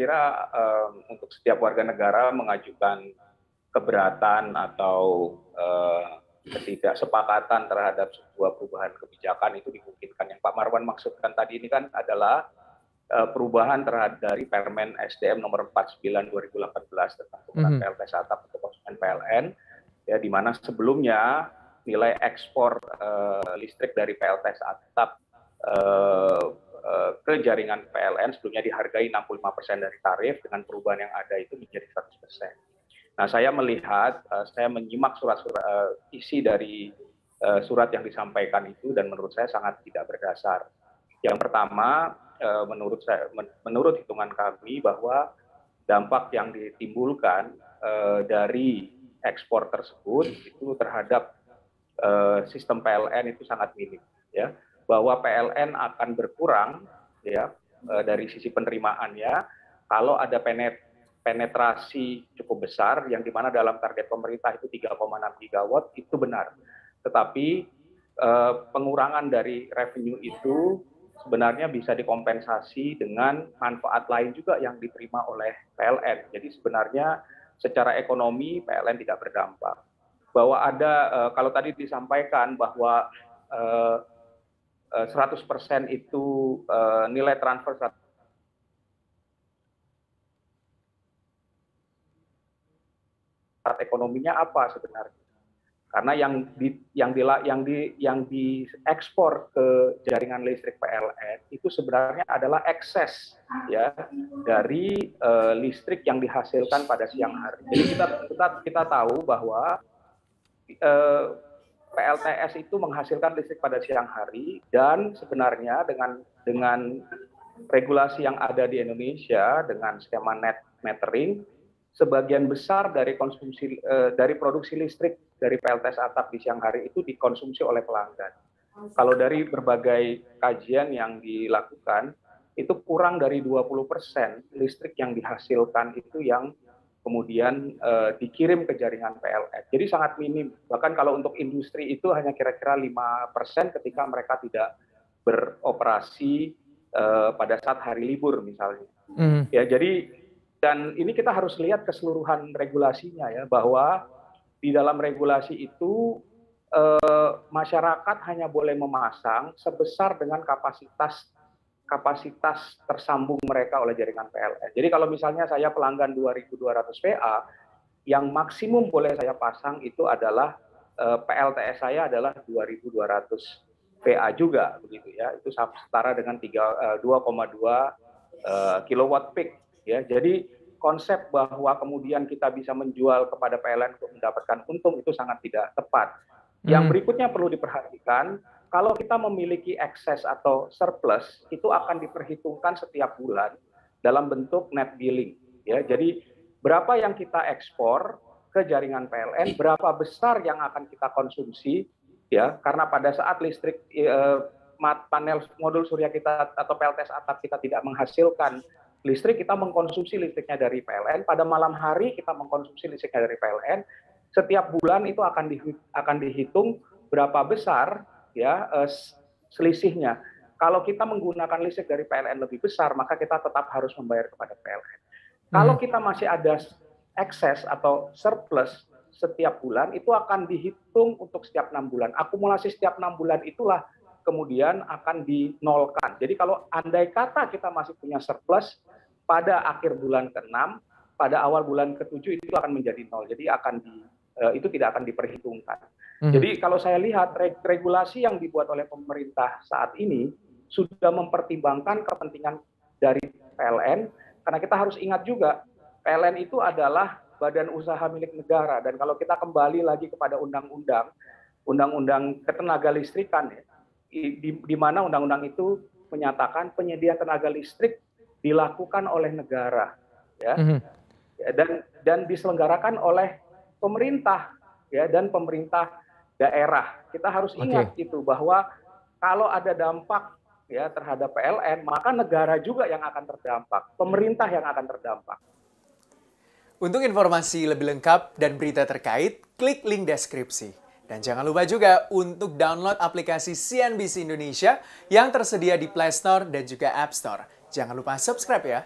kira um, untuk setiap warga negara mengajukan keberatan atau uh, ketidaksepakatan terhadap sebuah perubahan kebijakan itu dimungkinkan. Yang Pak Marwan maksudkan tadi ini kan adalah uh, perubahan terhadap dari Permen SDM nomor 49 2018 tentang penggunaan mm -hmm. PLTS atap untuk konsumen PLN ya di mana sebelumnya nilai ekspor uh, listrik dari PLTS atap uh, uh, ke jaringan PLN sebelumnya dihargai 65% dari tarif dengan perubahan yang ada itu menjadi 100%. Nah, saya melihat, uh, saya menyimak surat-surat uh, isi dari surat yang disampaikan itu dan menurut saya sangat tidak berdasar. Yang pertama, menurut saya, men menurut hitungan kami bahwa dampak yang ditimbulkan dari ekspor tersebut itu terhadap sistem PLN itu sangat minim, ya bahwa PLN akan berkurang ya eh, dari sisi penerimaannya kalau ada penet, penetrasi cukup besar yang di mana dalam target pemerintah itu 3,6 gigawatt itu benar. Tetapi eh, pengurangan dari revenue itu sebenarnya bisa dikompensasi dengan manfaat lain juga yang diterima oleh PLN. Jadi sebenarnya secara ekonomi PLN tidak berdampak. Bahwa ada eh, kalau tadi disampaikan bahwa 100% eh, itu uh, nilai transfer ekonominya apa sebenarnya? Karena yang di yang di yang di yang diekspor ke jaringan listrik PLN itu sebenarnya adalah ekses ya dari uh, listrik yang dihasilkan pada siang hari. Jadi kita kita kita tahu bahwa uh, PLTS itu menghasilkan listrik pada siang hari dan sebenarnya dengan dengan regulasi yang ada di Indonesia dengan skema net metering sebagian besar dari konsumsi eh, dari produksi listrik dari PLTS atap di siang hari itu dikonsumsi oleh pelanggan. Kalau dari berbagai kajian yang dilakukan itu kurang dari 20% listrik yang dihasilkan itu yang kemudian uh, dikirim ke jaringan PLN. Jadi sangat minim. Bahkan kalau untuk industri itu hanya kira-kira 5% ketika mereka tidak beroperasi uh, pada saat hari libur misalnya. Mm. Ya, jadi dan ini kita harus lihat keseluruhan regulasinya ya bahwa di dalam regulasi itu uh, masyarakat hanya boleh memasang sebesar dengan kapasitas kapasitas tersambung mereka oleh jaringan PLN. Jadi kalau misalnya saya pelanggan 2.200 VA, yang maksimum boleh saya pasang itu adalah eh, PLTS saya adalah 2.200 VA juga begitu ya. Itu setara dengan 2,2 uh, kilowatt peak ya. Jadi konsep bahwa kemudian kita bisa menjual kepada PLN untuk mendapatkan untung itu sangat tidak tepat. Yang hmm. berikutnya perlu diperhatikan kalau kita memiliki excess atau surplus itu akan diperhitungkan setiap bulan dalam bentuk net billing ya. Jadi berapa yang kita ekspor ke jaringan PLN, berapa besar yang akan kita konsumsi ya. Karena pada saat listrik eh, panel modul surya kita atau PLTS atap kita tidak menghasilkan listrik kita mengkonsumsi listriknya dari PLN pada malam hari kita mengkonsumsi listriknya dari PLN setiap bulan itu akan di, akan dihitung berapa besar ya uh, selisihnya. Kalau kita menggunakan listrik dari PLN lebih besar, maka kita tetap harus membayar kepada PLN. Hmm. Kalau kita masih ada excess atau surplus setiap bulan, itu akan dihitung untuk setiap enam bulan. Akumulasi setiap enam bulan itulah kemudian akan dinolkan. Jadi kalau andai kata kita masih punya surplus pada akhir bulan ke-6, pada awal bulan ke-7 itu akan menjadi nol. Jadi akan di, itu tidak akan diperhitungkan. Hmm. Jadi kalau saya lihat regulasi yang dibuat oleh pemerintah saat ini sudah mempertimbangkan kepentingan dari PLN karena kita harus ingat juga PLN itu adalah badan usaha milik negara dan kalau kita kembali lagi kepada undang-undang undang-undang ketenaga listrikan ya, di, di mana undang-undang itu menyatakan penyediaan tenaga listrik dilakukan oleh negara ya mm -hmm. dan dan diselenggarakan oleh pemerintah ya dan pemerintah daerah. Kita harus ingat okay. itu bahwa kalau ada dampak ya terhadap PLN, maka negara juga yang akan terdampak, pemerintah yang akan terdampak. Untuk informasi lebih lengkap dan berita terkait, klik link deskripsi. Dan jangan lupa juga untuk download aplikasi CNBC Indonesia yang tersedia di Play Store dan juga App Store. Jangan lupa subscribe ya.